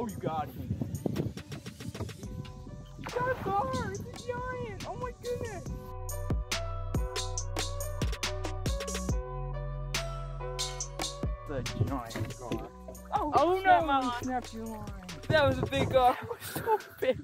Oh, you got him. You got a gar. It's a giant. Oh my goodness. The giant gar. Oh, Oh no! Mom. Snapped your line. That was a big gar. It was so big.